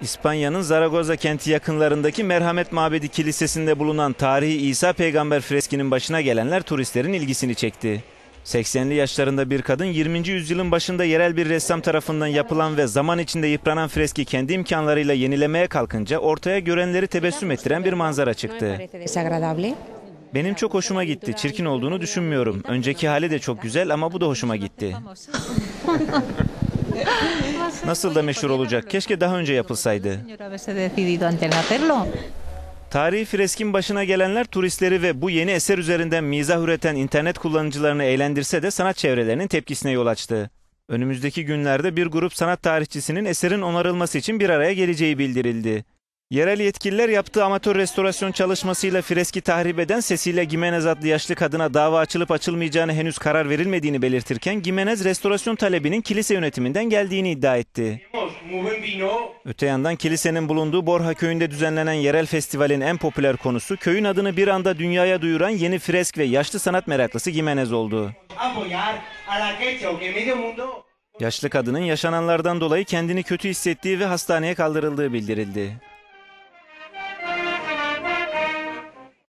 İspanya'nın Zaragoza kenti yakınlarındaki Merhamet Mabedi Kilisesi'nde bulunan tarihi İsa Peygamber freskinin başına gelenler turistlerin ilgisini çekti. 80'li yaşlarında bir kadın 20. yüzyılın başında yerel bir ressam tarafından yapılan ve zaman içinde yıpranan freski kendi imkanlarıyla yenilemeye kalkınca ortaya görenleri tebessüm ettiren bir manzara çıktı. Benim çok hoşuma gitti. Çirkin olduğunu düşünmüyorum. Önceki hali de çok güzel ama bu da hoşuma gitti. Nasıl da meşhur olacak? Keşke daha önce yapılsaydı. Tarihi freskin başına gelenler turistleri ve bu yeni eser üzerinden mizah üreten internet kullanıcılarını eğlendirse de sanat çevrelerinin tepkisine yol açtı. Önümüzdeki günlerde bir grup sanat tarihçisinin eserin onarılması için bir araya geleceği bildirildi. Yerel yetkililer yaptığı amatör restorasyon çalışmasıyla freski tahrip eden Cecilia Gimenez adlı yaşlı kadına dava açılıp açılmayacağını henüz karar verilmediğini belirtirken Gimenez restorasyon talebinin kilise yönetiminden geldiğini iddia etti. Öte yandan kilisenin bulunduğu Borha köyünde düzenlenen yerel festivalin en popüler konusu köyün adını bir anda dünyaya duyuran yeni fresk ve yaşlı sanat meraklısı Gimenez oldu. Yaşlı kadının yaşananlardan dolayı kendini kötü hissettiği ve hastaneye kaldırıldığı bildirildi.